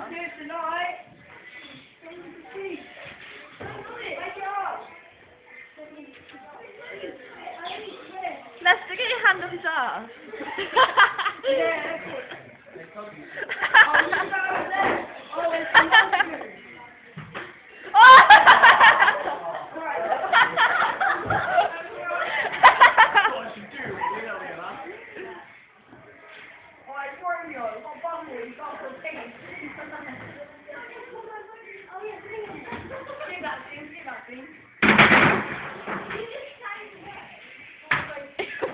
Everyone's here tonight. Lester, get your hand up his arse. Yeah.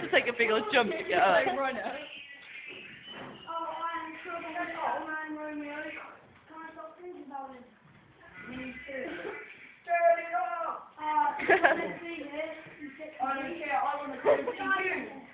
To take a big old jump to get up. Like runner. Me too. Turn it off. I don't care, I want to go see